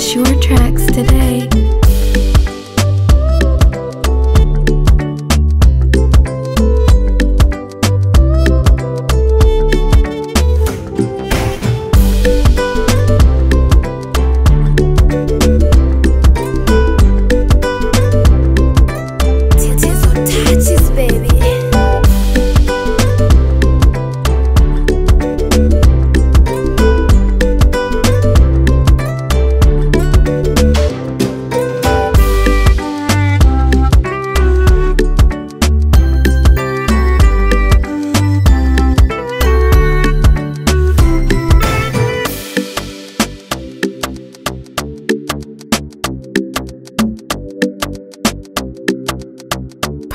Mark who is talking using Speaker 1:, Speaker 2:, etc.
Speaker 1: Push your tracks today.